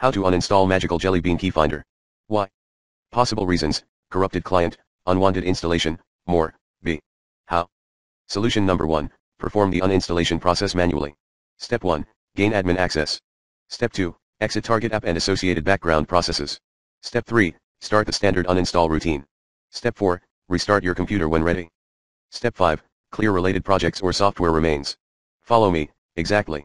How to uninstall Magical Jelly Bean Key Finder. Why? Possible reasons, corrupted client, unwanted installation, more, b. How? Solution number 1, perform the uninstallation process manually. Step 1, gain admin access. Step 2, exit target app and associated background processes. Step 3, start the standard uninstall routine. Step 4, restart your computer when ready. Step 5, clear related projects or software remains. Follow me, exactly.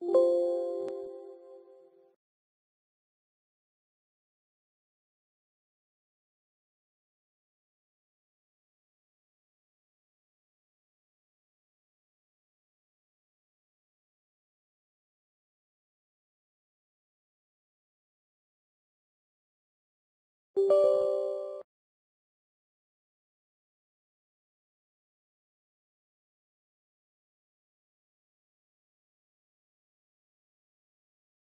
you